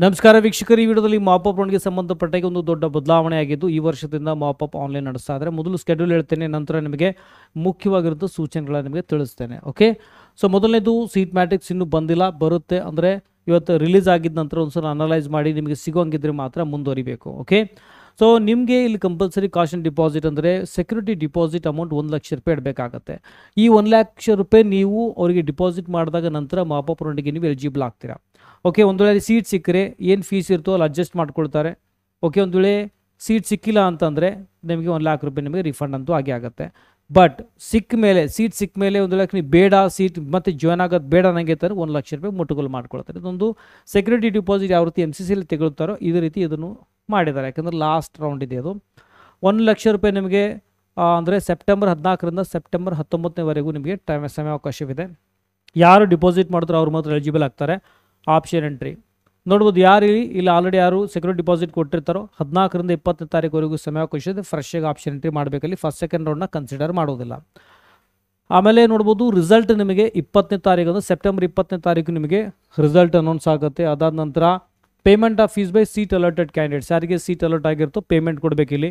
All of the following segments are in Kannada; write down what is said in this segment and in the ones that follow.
ನಮಸ್ಕಾರ ವೀಕ್ಷಕರು, ಈ ವಿಡಿಯೋದಲ್ಲಿ ಮಾಪಪ್ ರೌಂಡ್ಗೆ ಸಂಬಂಧಪಟ್ಟ ಒಂದು ದೊಡ್ಡ ಬದಲಾವಣೆ ಆಗಿದ್ದು, ಈ ವರ್ಷದಿಂದ ಮಾಪಪ್ ಆನ್ಲೈನ್ ನಡೆಸ್ತಾ ಇದ್ದಾರೆ. ಮೊದಲು ಸ್ಕೆಡ್ಯೂಲ್ ಹೇಳ್ತೇನೆ, ನಂತರ ನಿಮಗೆ ಮುಖ್ಯವಾಗಿರೋದು ಸೂಚನೆಗಳನ್ನ ನಿಮಗೆ ತಿಳಿಸ್ತೇನೆ ಓಕೆ ಸೊ ಮೊದಲನೇದು ಸೀಟ್ ಮ್ಯಾಟ್ರಿಕ್ಸ್ ಇನ್ನೂ ಬಂದಿಲ್ಲ, ಬರುತ್ತೆ. ಅಂದರೆ ಇವತ್ತು ರಿಲೀಸ್ ಆಗಿದ್ದ ನಂತರ ಒಂದ್ಸಲ ಅನಲೈಸ್ ಮಾಡಿ ನಿಮಗೆ ಸಿಗೋಂಗಿದ್ರೆ ಮಾತ್ರ ಮುಂದುವರಿಬೇಕು ಓಕೆ ಸೊ ನಿಮಗೆ ಇಲ್ಲಿ ಕಂಪಲ್ಸರಿ ಕಾಶನ್ ಡಿಪಾಸಿಟ್ ಅಂದರೆ ಸೆಕ್ಯೂರಿಟಿ ಡಿಪಾಸಿಟ್ ಅಮೌಂಟ್ ಒಂದು ಲಕ್ಷ ರೂಪಾಯಿ ಇಡಬೇಕಾಗತ್ತೆ. ಈ ಒಂದು ಲಕ್ಷ ರೂಪಾಯಿ ನೀವು ಅವರಿಗೆ ಡಿಪಾಸಿಟ್ ಮಾಡಿದಾಗ ನಂತರ ಮಾಪಾಪುರೊಂದಿಗೆ ನೀವು ಎಲಿಜಿಬಲ್ ಆಗ್ತೀರಾ. ಓಕೆ ಒಂದು ವೇಳೆ ಸೀಟ್ ಸಿಕ್ಕರೆ ಏನು ಫೀಸ್ ಇರ್ತೋ ಅಲ್ಲಿ ಅಡ್ಜಸ್ಟ್ ಮಾಡ್ಕೊಳ್ತಾರೆ. ಓಕೆ ಒಂದು ವೇಳೆ ಸೀಟ್ ಸಿಕ್ಕಿಲ್ಲ ಅಂತಂದರೆ ನಿಮಗೆ ಒಂದು ಲ್ಯಾಕ್ ರೂಪಾಯಿ ನಿಮಗೆ ರಿಫಂಡ್ ಅಂತೂ ಆಗೇ ಆಗುತ್ತೆ. ಬಟ್ ಸಿಕ್ಕ ಮೇಲೆ ಸೀಟ್ ಸಿಕ್ಕ ಮೇಲೆ ಒಂದು ವೇಳೆ ನೀವು ಬೇಡ ಸೀಟ್ ಮತ್ತೆ ಜಾಯ್ನ್ ಆಗೋದು ಬೇಡ ನನಗೆ ತರ ಒಂದು ಲಕ್ಷ ರೂಪಾಯಿ ಮುಟ್ಟುಗೋಲು ಮಾಡ್ಕೊಳ್ತಾರೆ. ಇದೊಂದು ಸೆಕ್ಯೂರಿಟಿ ಡಿಪಾಸಿಟ್ ಯಾವ ರೀತಿ ಎಂ ಸಿ ಸಿಲಿ ತೆಗೊಳ್ತಾರೋ ಇದೇ ರೀತಿ ಇದನ್ನು ಮಾಡಿದ್ದಾರೆ. ಯಾಕೆಂದರೆ ಲಾಸ್ಟ್ ರೌಂಡ್ ಇದೆ ಅದು. ಒಂದು ಲಕ್ಷ ರೂಪಾಯಿ ನಿಮಗೆ ಅಂದರೆ ಸೆಪ್ಟೆಂಬರ್ ಹದಿನಾಲ್ಕರಿಂದ ಸೆಪ್ಟೆಂಬರ್ ಹತ್ತೊಂಬತ್ತನೇವರೆಗೂ ನಿಮಗೆ ಟೈಮ್ ಸಮಯಾವಕಾಶವಿದೆ ಯಾರು ಡಿಪಾಸಿಟ್ ಮಾಡಿದ್ರು ಅವ್ರು ಮಾತ್ರ ಎಲಿಜಿಬಲ್ ಆಗ್ತಾರೆ. ಆಪ್ಷನ್ ಎಂಟ್ರಿ ನೋಡ್ಬೋದು ಯಾರು ಇಲ್ಲಿ ಆಲ್ರೆಡಿ ಯಾರು ಸೆಕ್ಯೂರಿಟಿ ಡಿಪಾಸಿಟ್ ಕೊಟ್ಟಿರ್ತಾರೋ, ಹದಿನಾಲ್ಕರಿಂದ ಇಪ್ಪತ್ತನೇ ತಾರೀಕುವರೆಗೂ ಸಮಯಾವಕಾಶ ಇದೆ. ಫ್ರೆಶ್ಶಾಗಿ ಆಪ್ಷನ್ ಎಂಟ್ರಿ ಮಾಡಬೇಕಲ್ಲಿ ಫಸ್ಟ್ ಸೆಕೆಂಡ್ ರೌಂಡ್ನ ಕನ್ಸಿಡರ್ ಮಾಡೋದಿಲ್ಲ ಆಮೇಲೆ ನೋಡ್ಬೋದು ರಿಸಲ್ಟ್ ನಿಮಗೆ ಇಪ್ಪತ್ತನೇ ತಾರೀಕು, ಅಂದರೆ ಸೆಪ್ಟೆಂಬರ್ ಇಪ್ಪತ್ತನೇ ತಾರೀಕು ನಿಮಗೆ ರಿಸಲ್ಟ್ ಅನೌನ್ಸ್ ಆಗುತ್ತೆ. ಅದಾದ ನಂತರ payment of fees by seat allotted candidates ಯಾರಿಗೆ ಸೀಟ್ ಅಲರ್ಟ್ ಆಗಿರುತ್ತೋ ಪೇಮೆಂಟ್ ಕೊಡಬೇಕಿಲ್ಲಿ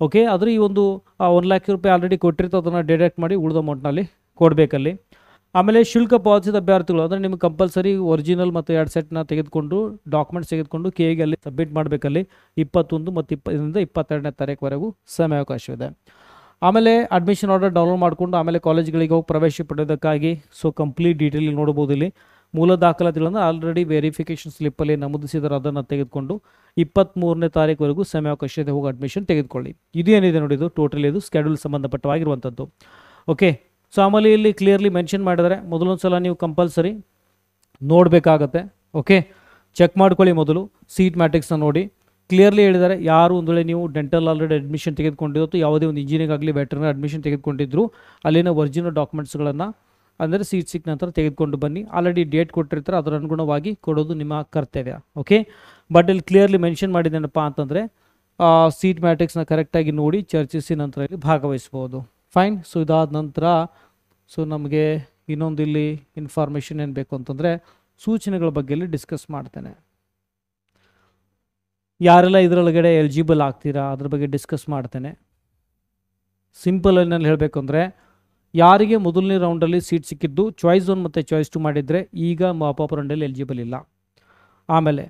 ಓಕೆ ಆದರೆ ಈ ಒಂದು ಒನ್ ಲ್ಯಾಕ್ ರೂಪಾಯಿ ಆಲ್ರೆಡಿ ಕೊಟ್ಟಿರ್ತೋ ಅದನ್ನು ಡಿಡಕ್ಟ್ ಮಾಡಿ ಉಳಿದ ಅಮೌಂಟ್ನಲ್ಲಿ ಕೊಡಬೇಕಲ್ಲಿ. ಆಮೇಲೆ ಶುಲ್ಕ ಪಾವತಿಸಿದ ಅಭ್ಯರ್ಥಿಗಳು, ಅಂದರೆ ನಿಮಗೆ ಕಂಪಲ್ಸರಿ ಒರಿಜಿನಲ್ ಮತ್ತು ಎರಡು ಸೆಟ್ನ ತೆಗೆದುಕೊಂಡು ಡಾಕ್ಯುಮೆಂಟ್ಸ್ ತೆಗೆದುಕೊಂಡು ಕೆ ಅಲ್ಲಿ ಸಬ್ಮಿಟ್ ಮಾಡಬೇಕಲ್ಲಿ. ಇಪ್ಪತ್ತೊಂದು ಮತ್ತು ಇಪ್ಪತ್ತರಿಂದ ಇಪ್ಪತ್ತೆರಡನೇ ತಾರೀಕುವರೆಗೂ ಸಮಯಾವಕಾಶವಿದೆ ಆಮೇಲೆ ಅಡ್ಮಿಷನ್ ಆರ್ಡರ್ ಡೌನ್ಲೋಡ್ ಮಾಡಿಕೊಂಡು ಆಮೇಲೆ ಕಾಲೇಜ್ಗಳಿಗೆ ಹೋಗಿ ಪ್ರವೇಶ ಪಡೆಯೋದಕ್ಕಾಗಿ ಸೊ ಕಂಪ್ಲೀಟ್ ಡೀಟೇಲ್ ನೋಡ್ಬೋದು ಇಲ್ಲಿ. ಮೂಲ ದಾಖಲಾತಿಗಳನ್ನು ಆಲ್ರೆಡಿ ವೆರಿಫಿಕೇಷನ್ ಸ್ಲಿಪ್ಪಲ್ಲಿ ನಮೂದಿಸಿದರೆ ಅದನ್ನು ತೆಗೆದುಕೊಂಡು ಇಪ್ಪತ್ತ್ಮೂರನೇ ತಾರೀಕುವರೆಗೂ ಸಮಯಾವಕಾಶ ಇದೆ ಹೋಗಿ ಅಡ್ಮಿಷನ್ ತೆಗೆದುಕೊಳ್ಳಿ. ಇದು ಏನಿದೆ ನೋಡಿ ಇದು? ಟೋಟಲ್ ಇದು ಸ್ಕೆಡ್ಯೂಲ್ ಸಂಬಂಧಪಟ್ಟವಾಗಿರುವಂಥದ್ದು ಓಕೆ ಸೊ ಆಮೇಲೆ ಇಲ್ಲಿ ಕ್ಲಿಯರ್ಲಿ ಮೆನ್ಷನ್ ಮಾಡಿದರೆ ಮೊದಲೊಂದು ಸಲ ನೀವು ಕಂಪಲ್ಸರಿ ನೋಡಬೇಕಾಗತ್ತೆ. ಓಕೆ ಚೆಕ್ ಮಾಡ್ಕೊಳ್ಳಿ ಮೊದಲು ಸೀಟ್ ಮ್ಯಾಟ್ರಿಕ್ಸ್ನ ನೋಡಿ. ಕ್ಲಿಯರ್ಲಿ ಹೇಳಿದ್ದಾರೆ, ಯಾರು ಒಂದು ವೇಳೆ ನೀವು ಡೆಂಟಲ್ ಆಲ್ರೆಡಿ ಅಡ್ಮಿಷನ್ ತೆಗೆದುಕೊಂಡಿದ್ದು ಯಾವುದೇ ಒಂದು ಇಂಜಿನಿಯರಿಂಗ್ ಆಗಲಿ ಬೆಟ್ರನ್ನ ಅಡ್ಮಿಷನ್ ತೆಗೆದುಕೊಂಡಿದ್ರು, ಅಲ್ಲಿನ ಒರಿಜಿನಲ್ ಡಾಕ್ಯುಮೆಂಟ್ಸ್ಗಳನ್ನು ಅಂದರೆ ಸೀಟ್ ಸಿಕ್ಕ ನಂತರ ತೆಗೆದುಕೊಂಡು ಬನ್ನಿ. ಆಲ್ರೆಡಿ ಡೇಟ್ ಕೊಟ್ಟಿರ್ತಾರೆ, ಅದರ ಅನುಗುಣವಾಗಿ ಕೊಡೋದು ನಿಮ್ಮ ಕರ್ತವ್ಯ. ಓಕೆ ಬಟ್ ಇಲ್ಲಿ ಕ್ಲಿಯರ್ಲಿ ಮೆನ್ಷನ್ ಮಾಡಿದ್ದೇನಪ್ಪ ಅಂತಂದರೆ ಸೀಟ್ ಮ್ಯಾಟ್ರಿಕ್ಸ್ನ ಕರೆಕ್ಟಾಗಿ ನೋಡಿ, ಚರ್ಚಿಸಿ ನಂತರ ಇಲ್ಲಿ ಭಾಗವಹಿಸ್ಬೋದು. ಫೈನ್ ಸೊ ಇದಾದ ನಂತರ ಸೊ ನಮಗೆ ಇನ್ನೊಂದು ಇಲ್ಲಿ ಇನ್ಫಾರ್ಮೇಷನ್ ಏನು ಬೇಕು ಅಂತಂದರೆ, ಸೂಚನೆಗಳ ಬಗ್ಗೆ ಇಲ್ಲಿ ಡಿಸ್ಕಸ್ ಮಾಡ್ತೇನೆ. ಯಾರೆಲ್ಲ ಇದರೊಳಗಡೆ ಎಲಿಜಿಬಲ್ ಆಗ್ತೀರಾ, ಅದ್ರ ಬಗ್ಗೆ ಡಿಸ್ಕಸ್ ಮಾಡ್ತೇನೆ. ಸಿಂಪಲ್ ಏನಲ್ಲಿ ಹೇಳಬೇಕು ಅಂದರೆ ಯಾರಿಗೆ ಮೊದಲನೇ ರೌಂಡಲ್ಲಿ ಸೀಟ್ ಸಿಕ್ಕಿದ್ದು ಚಾಯ್ಸ್ ಒನ್ ಮತ್ತು ಚಾಯ್ಸ್ ಟು ಮಾಡಿದರೆ ಈಗ ಮಾಪಾಪ್ ರೌಂಡಲ್ಲಿ ಎಲಿಜಿಬಲ್ ಇಲ್ಲ. ಆಮೇಲೆ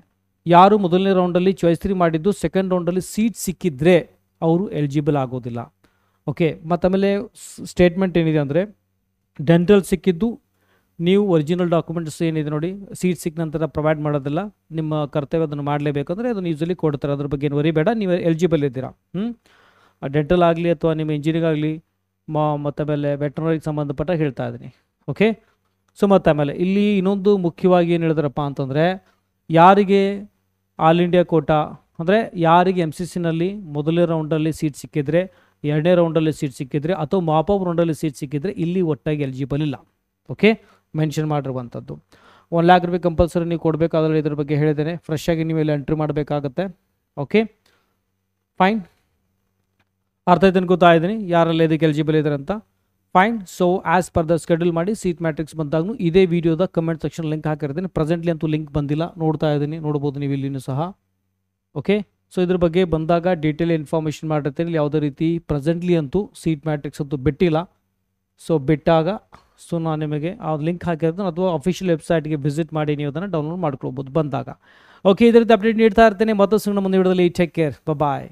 ಯಾರು ಮೊದಲನೇ ರೌಂಡಲ್ಲಿ ಚಾಯ್ಸ್ ತ್ರೀ ಮಾಡಿದ್ದು ಸೆಕೆಂಡ್ ರೌಂಡಲ್ಲಿ ಸೀಟ್ ಸಿಕ್ಕಿದ್ರೆ ಅವರು ಎಲಿಜಿಬಲ್ ಆಗೋದಿಲ್ಲ. ಓಕೆ ಮತ್ತು ಆಮೇಲೆ ಸ್ಟೇಟ್ಮೆಂಟ್ ಏನಿದೆ ಅಂದರೆ ಡೆಂಟಲ್ ಸಿಕ್ಕಿದ್ದು, ನೀವು ಒರಿಜಿನಲ್ ಡಾಕ್ಯುಮೆಂಟ್ಸ್ ಏನಿದೆ ನೋಡಿ, ಸೀಟ್ ಸಿಕ್ಕ ನಂತರ ಪ್ರೊವೈಡ್ ಮಾಡೋದಿಲ್ಲ, ನಿಮ್ಮ ಕರ್ತವ್ಯ ಅದನ್ನು ಮಾಡಲೇಬೇಕಂದ್ರೆ ಅದನ್ನು ಯೂಸಲಿ ಕೊಡ್ತಾರೆ. ಅದ್ರ ಬಗ್ಗೆ ಏನು ವರಿಬೇಡ, ನೀವು ಎಲಿಜಿಬಲ್ ಇದ್ದೀರಾ. ಹ್ಞೂ ಡೆಂಟಲ್ ಆಗಲಿ ಅಥವಾ ನಿಮ್ಮ ಇಂಜಿನಿಯರಿಂಗ್ ಆಗಲಿ ಮಾ ಮತ್ತು ಆಮೇಲೆ ವೆಟರ್ನರಿಗೆ ಸಂಬಂಧಪಟ್ಟ ಹೇಳ್ತಾ ಇದ್ದೀನಿ. ಓಕೆ ಸೊ ಮತ್ತು ಆಮೇಲೆ ಇಲ್ಲಿ ಇನ್ನೊಂದು ಮುಖ್ಯವಾಗಿ ಏನು ಹೇಳಿದ್ರಪ್ಪ ಅಂತಂದರೆ ಯಾರಿಗೆ ಆಲ್ ಇಂಡಿಯಾ ಕೋಟಾ, ಅಂದರೆ ಯಾರಿಗೆ ಎಂ ಸಿ ಸಿನಲ್ಲಿ ಮೊದಲನೇ ರೌಂಡಲ್ಲಿ ಸೀಟ್ ಸಿಕ್ಕಿದ್ರೆ, ಎರಡನೇ ರೌಂಡಲ್ಲಿ ಸೀಟ್ ಸಿಕ್ಕಿದ್ರೆ, ಅಥವಾ ಮಾಪಪ್ ರೌಂಡಲ್ಲಿ ಸೀಟ್ ಸಿಕ್ಕಿದ್ರೆ ಇಲ್ಲಿ ಒಟ್ಟಾಗಿ ಎಲಿಜಿಬಲ್ ಇಲ್ಲ. ಓಕೆ ಮೆನ್ಷನ್ ಮಾಡಿರುವಂಥದ್ದು. ಒನ್ ಲ್ಯಾಕ್ ರೂಪಾಯಿ ಕಂಪಲ್ಸರಿ ನೀವು ಕೊಡಬೇಕಾದ್ರೆ ಇದ್ರ ಬಗ್ಗೆ ಹೇಳಿದ್ದೇನೆ. ಫ್ರೆಶ್ ಆಗಿ ನೀವು ಇಲ್ಲಿ ಎಂಟ್ರಿ ಮಾಡಬೇಕಾಗತ್ತೆ. ಓಕೆ ಫೈನ್ ಅರ್ಥ ಆಯ್ತು ಗೊತ್ತಾ ಇದ್ದೀನಿ. ಯಾರೆಲ್ಲ ಇದಕ್ಕೆ ಎಲಿಜಿಬಲ್ ಇದ್ದಾರೆ ಅಂತ. Fine so as per the schedule ಮಾಡಿ ಸೀಟ್ ಮ್ಯಾಟ್ರಿಕ್ಸ್ ಬಂದಾಗೂ ಇದೇ ವಿಡಿಯೋದ ಕಮೆಂಟ್ ಸೆಕ್ಷನ್ ಲಿಂಕ್ ಹಾಕಿರ್ತೀನಿ. ಪ್ರೆಸೆಂಟ್ಲಿ ಅಂತೂ ಲಿಂಕ್ ಬಂದಿಲ್ಲ. ನೋಡ್ತಾ ಇದ್ದೀನಿ. ನೋಡ್ಬೋದು ನೀವು ಇಲ್ಲಿನೂ ಸಹ. ಓಕೆ ಸೊ ಇದ್ರ ಬಗ್ಗೆ ಬಂದಾಗ ಡೀಟೇಲ್ ಇನ್ಫಾರ್ಮೇಷನ್ ಮಾಡಿರ್ತೀನಿ. ಯಾವುದೇ ರೀತಿ ಪ್ರೆಸೆಂಟ್ಲಿ ಅಂತೂ ಸೀಟ್ ಮ್ಯಾಟ್ರಿಕ್ಸ್ ಅಂತೂ ಬಿಟ್ಟಿಲ್ಲ. ಸೊ ಬಿಟ್ಟಾಗ ಸೊ ನಾನು ನಿಮಗೆ ಆ ಲಿಂಕ್ ಹಾಕಿರ್ತೀನಿ. ಅಥವಾ ಅಫಿಷಿಯಲ್ ವೆಬ್ಸೈಟ್ಗೆ ವಿಸಿಟ್ ಮಾಡಿ ನೀವು ಅದನ್ನು ಡೌನ್ಲೋಡ್ ಮಾಡ್ಕೊಳ್ಬೋದು ಬಂದಾಗ. ಓಕೆ ಇದರಿಂದ ಅಪ್ಡೇಟ್ ನೀಡ್ತಾ ಇರ್ತೇನೆ. ಮತ್ತೊಂದು ನಮ್ಮ ಮುಂದೆ ವಿಡಿಯೋದಲ್ಲಿ ಟೇಕ್ ಕೇರ್ ಬಾಯ್